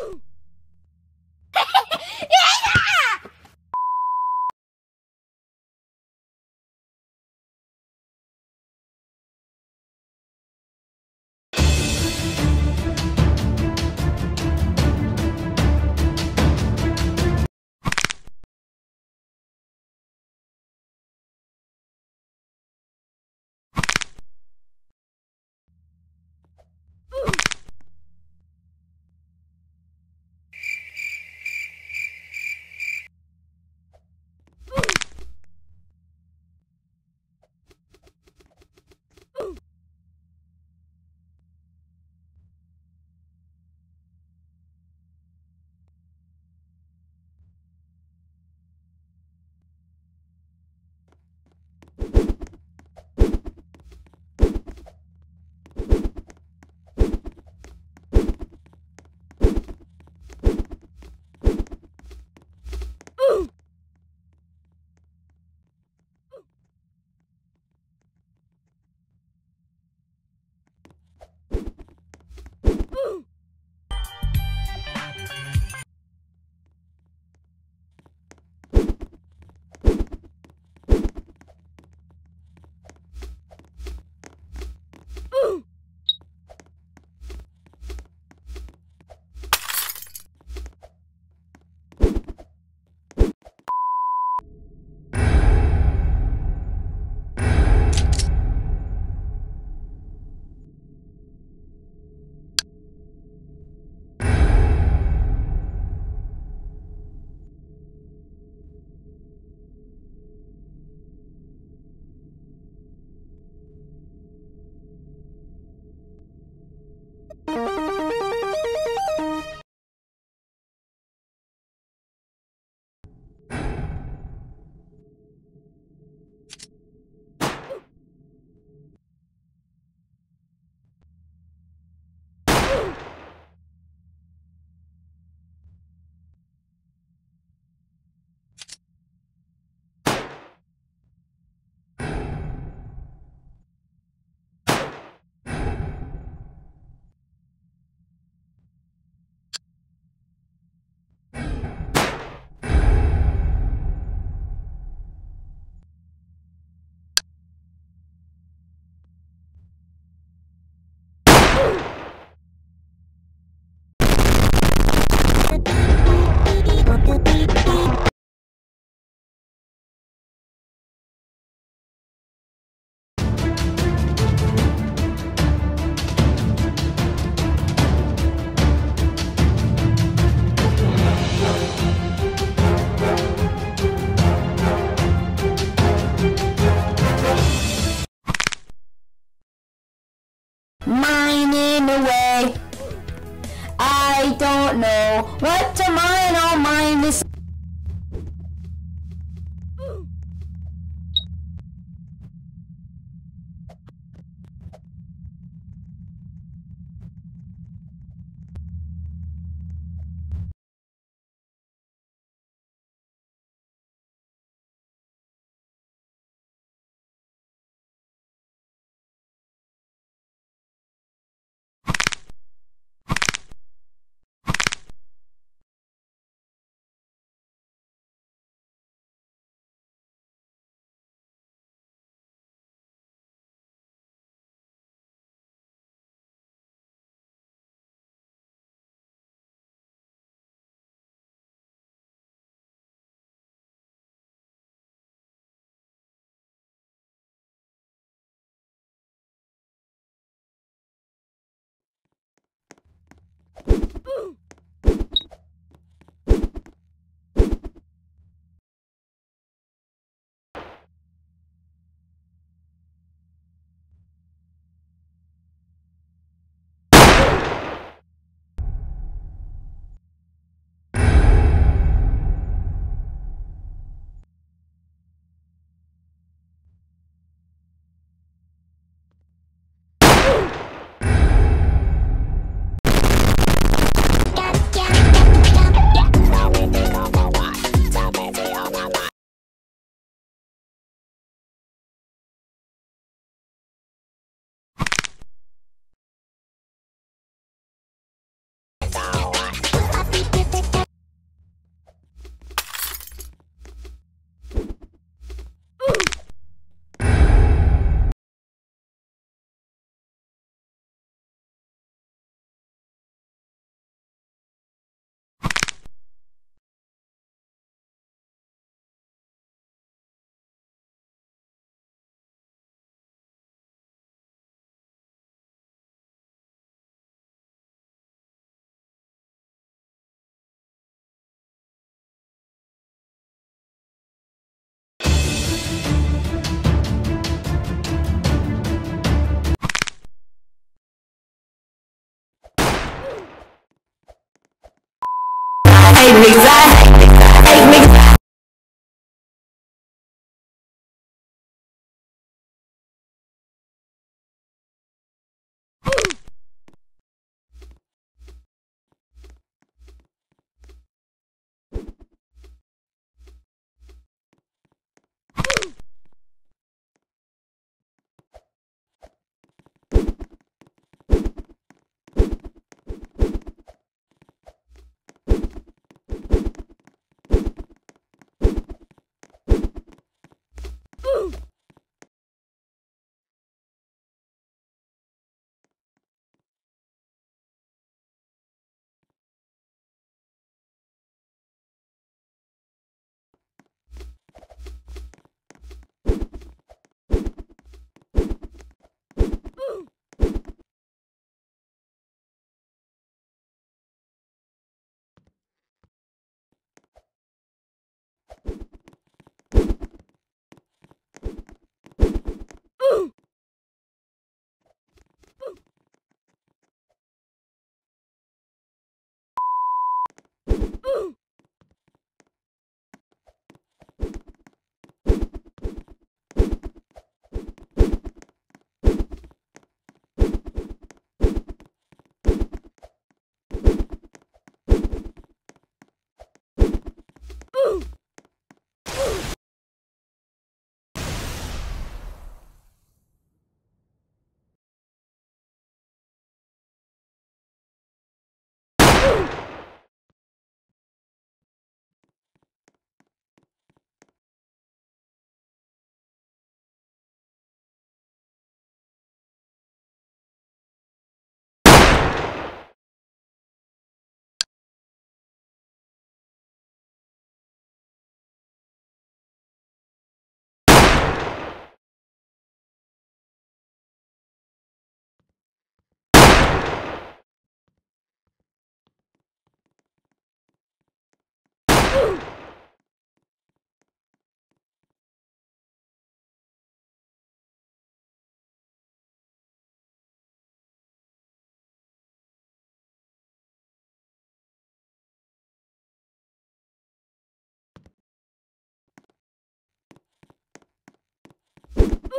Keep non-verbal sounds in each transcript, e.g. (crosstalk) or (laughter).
Ooh! Mining away. I don't know what to mine, Ooh. made me right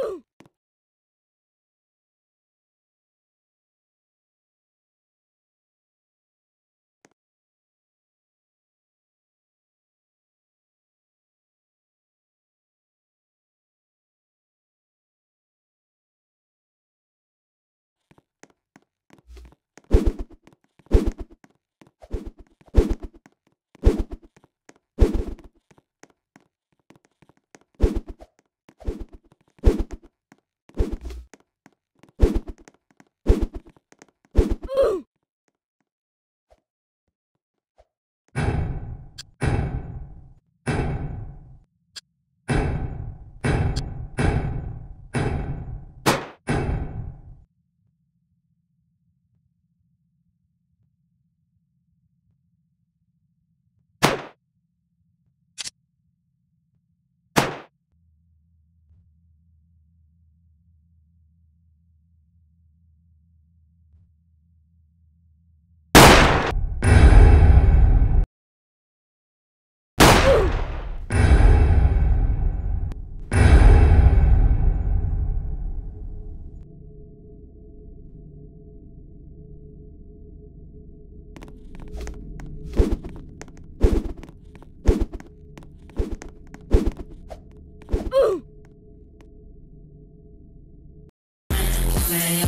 niggas. (gasps) (laughs) Play